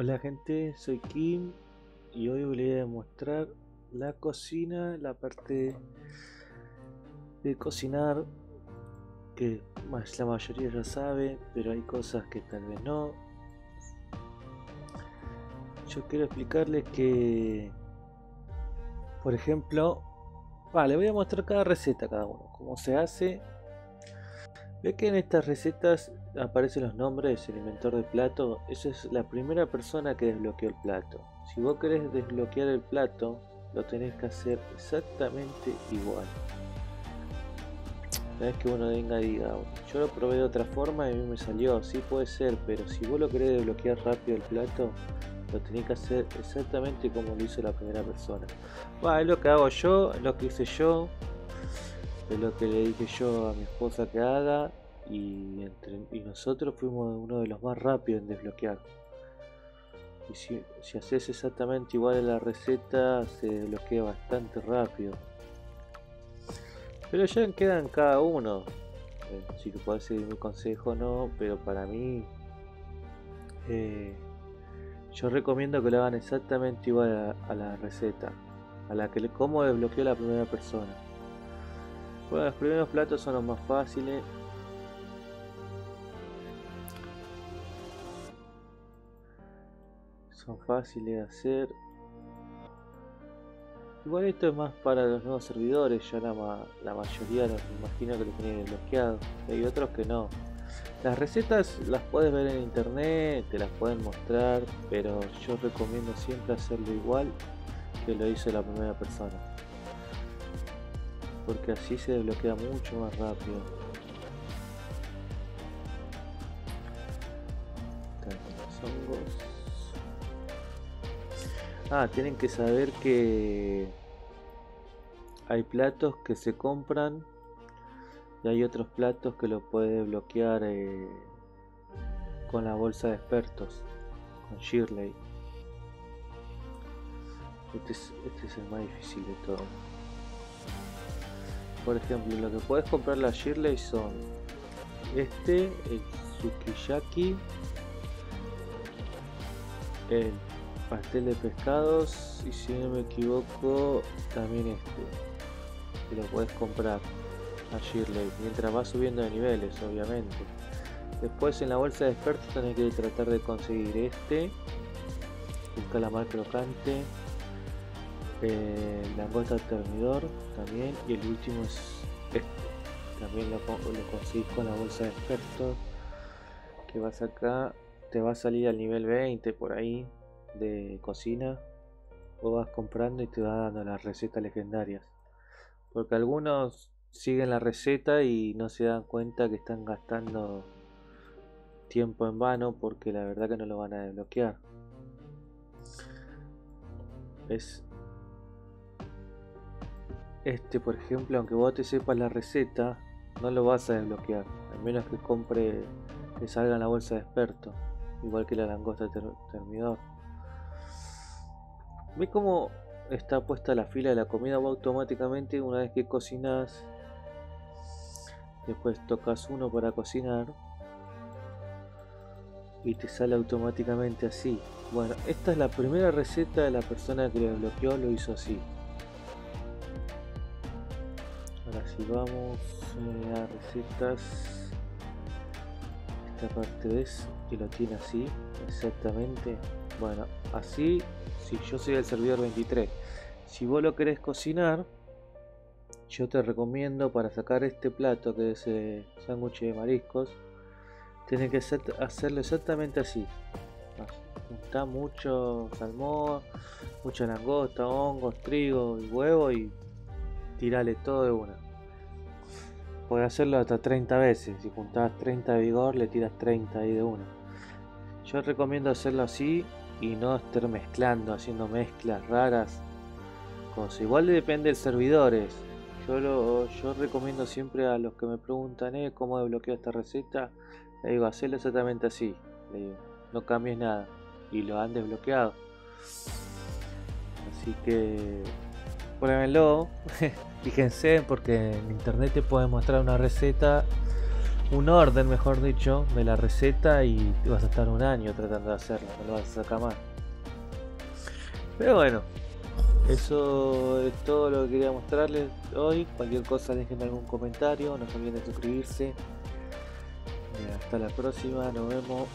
Hola gente, soy Kim y hoy voy a mostrar la cocina, la parte de cocinar que la mayoría ya sabe, pero hay cosas que tal vez no. Yo quiero explicarles que, por ejemplo, vale, voy a mostrar cada receta cada uno, cómo se hace. Ve que en estas recetas aparecen los nombres del inventor del plato, esa es la primera persona que desbloqueó el plato. Si vos querés desbloquear el plato, lo tenés que hacer exactamente igual. No es que uno venga y diga, yo lo probé de otra forma y a mí me salió, sí puede ser, pero si vos lo querés desbloquear rápido el plato, lo tenés que hacer exactamente como lo hizo la primera persona. Va, es lo que hago yo, lo que hice yo, es lo que le dije yo a mi esposa que haga y, nosotros fuimos uno de los más rápidos en desbloquear. Y si, si haces exactamente igual a la receta, se desbloquea bastante rápido. Pero ya quedan cada uno. Eh, si que puede seguir mi consejo no, pero para mí eh, yo recomiendo que lo hagan exactamente igual a, la receta, a la que como desbloqueó la primera persona. Bueno, los primeros platos son los más fáciles son fáciles de hacer. Igual esto es más para los nuevos servidores, ya la, la mayoría me imagino que lo tienen bloqueado. Hay otros que no. Las recetas las puedes ver en internet, te las pueden mostrar, pero yo recomiendo siempre hacerlo igual que lo hizo la primera persona. Porque así se desbloquea mucho más rápido. Ah, tienen que saber que hay platos que se compran y hay otros platos que lo puede bloquear eh, con la bolsa de expertos, con Shirley. Este es, este es el más difícil de todo. Por ejemplo, lo que puedes comprar la Shirley son este, el Sukiyaki, el pastel de pescados y si no me equivoco también este. Que lo puedes comprar a Shirley mientras va subiendo de niveles obviamente. Después en la bolsa de expertos tenés que tratar de conseguir este. El calamar crocante el langosta termidor también y el último es este también lo, lo conseguís con la bolsa de expertos que vas acá te va a salir al nivel 20 por ahí de cocina o vas comprando y te va dando las recetas legendarias. Porque algunos siguen la receta y no se dan cuenta que están gastando tiempo en vano porque la verdad que no lo van a desbloquear. Es este, por ejemplo, aunque vos te sepas la receta, no lo vas a desbloquear, al menos que compre que salga en la bolsa de experto, igual que la langosta termidor. Ve cómo está puesta la fila de la comida automáticamente una vez que cocinas. Después tocas uno para cocinar. Y te sale automáticamente así. Bueno, esta es la primera receta de la persona que lo bloqueó, lo hizo así. Si vamos a recetas. Esta parte ves que lo tiene así, exactamente. Bueno, así si yo soy el servidor 23. Si vos lo querés cocinar, yo te recomiendo para sacar este plato que es eh, sándwich de mariscos, tienes que hacerlo exactamente así. Junta mucho salmón, mucha langosta, hongos, trigo y huevo y tirale todo de una. Puedes hacerlo hasta 30 veces. Si juntas 30 de vigor, le tiras 30 ahí de una. Yo recomiendo hacerlo así y no estar mezclando, haciendo mezclas raras. Cosas. Igual depende del servidores. Yo, lo, yo recomiendo siempre a los que me preguntan eh, cómo desbloqueo esta receta, le digo, hacerlo exactamente así. no cambies nada. Y lo han desbloqueado. Así que pruébenlo. Fíjense porque en internet te pueden mostrar una receta un orden, mejor dicho, de la receta y vas a estar un año tratando de hacerlo, no lo vas a sacar más. Pero bueno, eso es todo lo que quería mostrarles hoy. Cualquier cosa déjenme algún comentario, no se olviden de suscribirse. hasta la próxima, nos vemos.